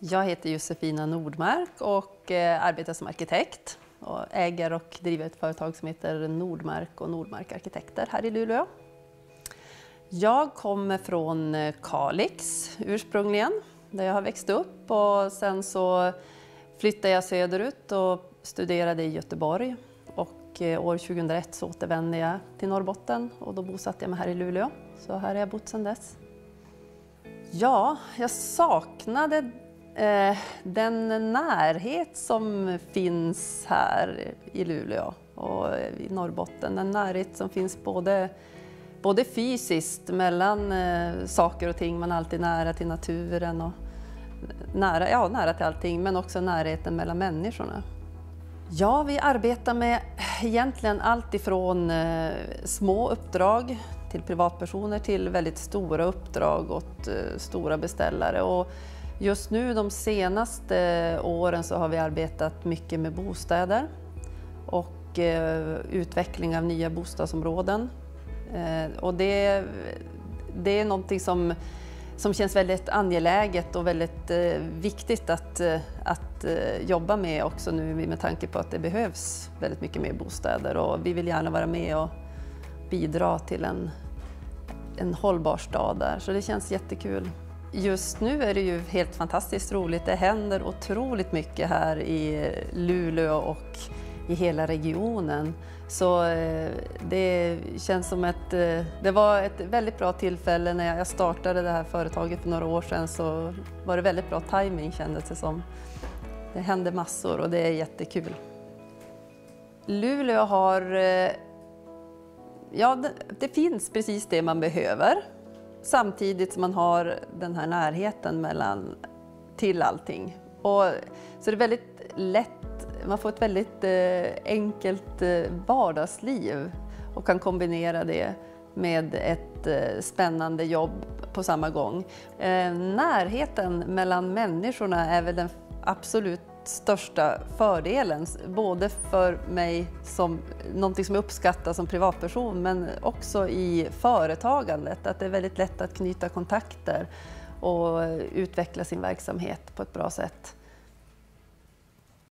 Jag heter Josefina Nordmark och eh, arbetar som arkitekt och äger och driver ett företag som heter Nordmark och Nordmark Arkitekter här i Luleå. Jag kommer från eh, Kalix ursprungligen, där jag har växt upp och sen så flyttade jag söderut och studerade i Göteborg och eh, år 2001 så återvände jag till Norrbotten och då bosatte jag mig här i Luleå. Så här har jag bott sedan dess. Ja, jag saknade Eh, den närhet som finns här i Luleå och i Norrbotten. Den närhet som finns både, både fysiskt mellan eh, saker och ting, man är alltid nära till naturen och nära, ja, nära till allting, men också närheten mellan människorna. Ja, vi arbetar med egentligen allt ifrån eh, små uppdrag till privatpersoner till väldigt stora uppdrag åt eh, stora beställare. Och just nu de senaste eh, åren så har vi arbetat mycket med bostäder och eh, utveckling av nya bostadsområden. Eh, och det, det är någonting som som känns väldigt angeläget och väldigt eh, viktigt att, eh, att eh, jobba med också nu med tanke på att det behövs väldigt mycket mer bostäder och vi vill gärna vara med och bidra till en, en hållbar stad där, så det känns jättekul. Just nu är det ju helt fantastiskt roligt. Det händer otroligt mycket här i Luleå och i hela regionen. Så eh, det känns som att eh, det var ett väldigt bra tillfälle när jag startade det här företaget för några år sedan så var det väldigt bra timing kändes det som. Det hände massor och det är jättekul. Luleå har, eh, ja det finns precis det man behöver samtidigt som man har den här närheten mellan, till allting. Och, så det är väldigt lätt man får ett väldigt eh, enkelt eh, vardagsliv och kan kombinera det med ett eh, spännande jobb på samma gång. Eh, närheten mellan människorna är väl den absolut största fördelen, både för mig som någonting som jag uppskattar som privatperson men också i företagandet, att det är väldigt lätt att knyta kontakter och utveckla sin verksamhet på ett bra sätt.